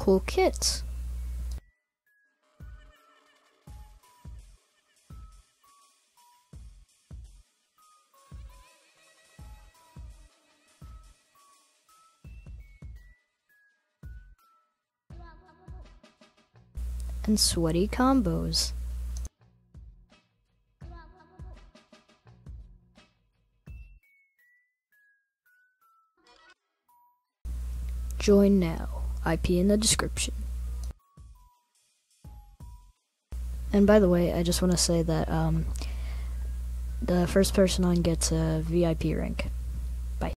cool kits. And sweaty combos. Join now. IP in the description. And by the way, I just want to say that um, the first person on gets a VIP rank.